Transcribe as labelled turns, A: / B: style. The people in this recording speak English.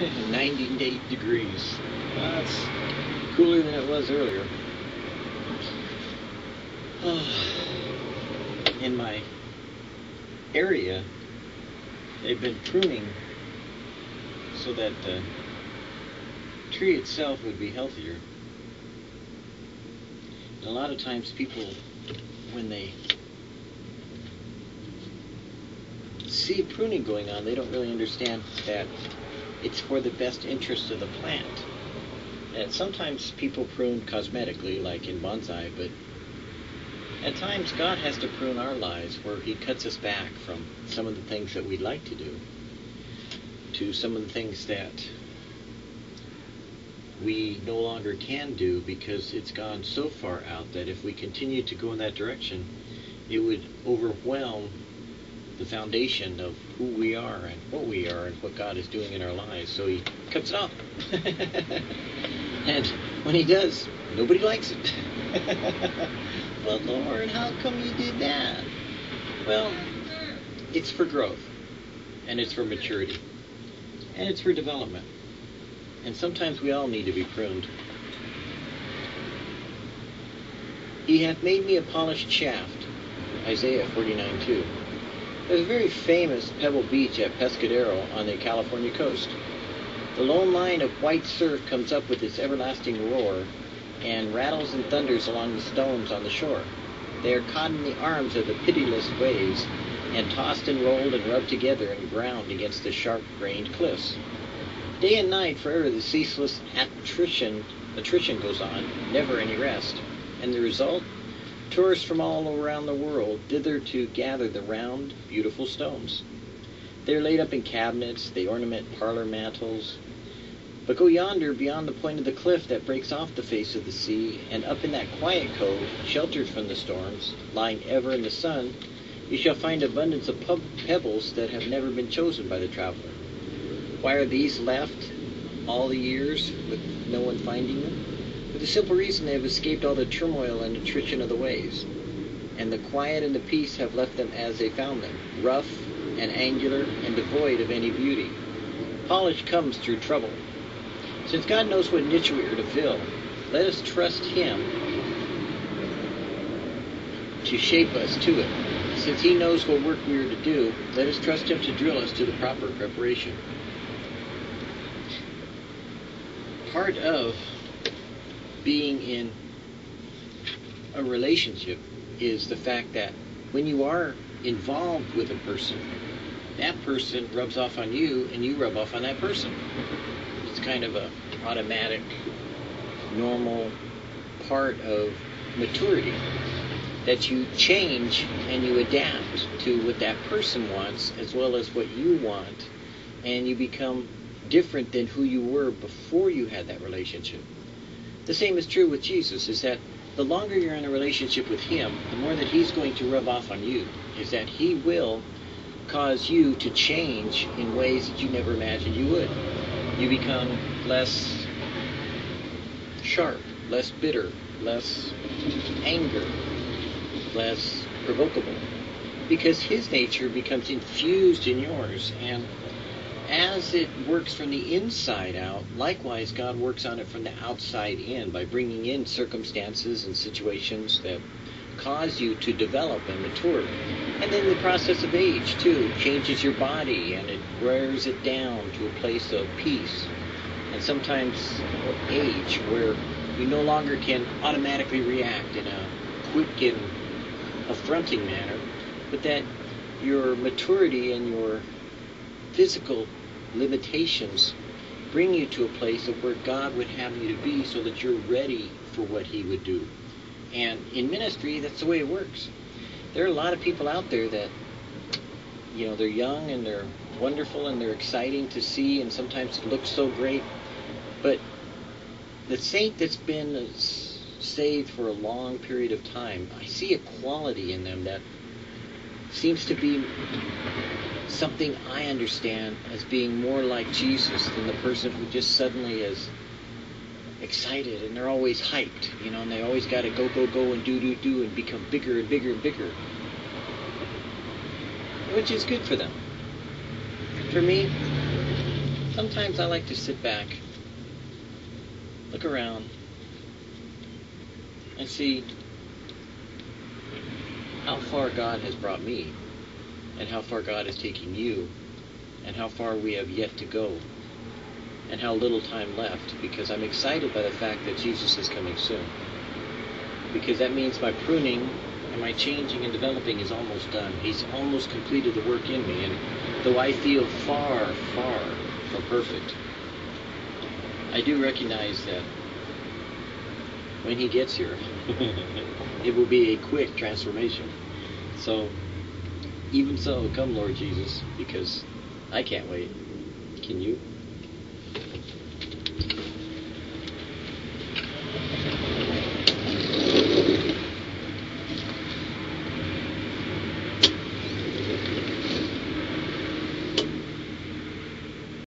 A: 98 degrees. That's cooler than it was earlier. In my area, they've been pruning so that the tree itself would be healthier. And a lot of times people, when they see pruning going on, they don't really understand that it's for the best interest of the plant. And sometimes people prune cosmetically, like in bonsai, but at times God has to prune our lives where He cuts us back from some of the things that we'd like to do to some of the things that we no longer can do because it's gone so far out that if we continue to go in that direction, it would overwhelm foundation of who we are and what we are and what God is doing in our lives. So he cuts it off. and when he does, nobody likes it. but Lord, how come you did that? Well, it's for growth, and it's for maturity, and it's for development. And sometimes we all need to be pruned. He hath made me a polished shaft, Isaiah 49 2. There's a very famous pebble beach at Pescadero on the California coast. The lone line of white surf comes up with its everlasting roar and rattles and thunders along the stones on the shore. They are caught in the arms of the pitiless waves and tossed and rolled and rubbed together and ground against the sharp-grained cliffs. Day and night forever the ceaseless attrition attrition goes on, never any rest. And the result Tourists from all around the world thither to gather the round, beautiful stones. They are laid up in cabinets, they ornament parlor mantels. But go yonder beyond the point of the cliff that breaks off the face of the sea, and up in that quiet cove, sheltered from the storms, lying ever in the sun, you shall find abundance of pub- pebbles that have never been chosen by the traveler. Why are these left all the years with no one finding them? For the simple reason they have escaped all the turmoil and attrition of the waves, and the quiet and the peace have left them as they found them, rough and angular and devoid of any beauty. Polish comes through trouble. Since God knows what niche we are to fill, let us trust Him to shape us to it. Since He knows what work we are to do, let us trust Him to drill us to the proper preparation. Part of being in a relationship is the fact that when you are involved with a person, that person rubs off on you and you rub off on that person. It's kind of a automatic, normal part of maturity that you change and you adapt to what that person wants as well as what you want and you become different than who you were before you had that relationship. The same is true with Jesus, is that the longer you're in a relationship with Him, the more that He's going to rub off on you, is that He will cause you to change in ways that you never imagined you would. You become less sharp, less bitter, less anger, less provocable, because His nature becomes infused in yours, and as it works from the inside out, likewise, God works on it from the outside in by bringing in circumstances and situations that cause you to develop and mature. And then the process of age, too, changes your body and it wears it down to a place of peace. And sometimes age where you no longer can automatically react in a quick and affronting manner, but that your maturity and your physical limitations bring you to a place of where God would have you to be so that you're ready for what He would do. And in ministry, that's the way it works. There are a lot of people out there that, you know, they're young and they're wonderful and they're exciting to see and sometimes look so great. But the saint that's been saved for a long period of time, I see a quality in them that seems to be something I understand as being more like Jesus than the person who just suddenly is excited and they're always hyped, you know, and they always got to go, go, go and do, do, do and become bigger and bigger and bigger. Which is good for them. For me, sometimes I like to sit back, look around, and see how far God has brought me, and how far God is taking you, and how far we have yet to go, and how little time left, because I'm excited by the fact that Jesus is coming soon. Because that means my pruning and my changing and developing is almost done. He's almost completed the work in me, and though I feel far, far from perfect, I do recognize that when he gets here, it will be a quick transformation. So, even so, come, Lord Jesus, because I can't wait. Can you?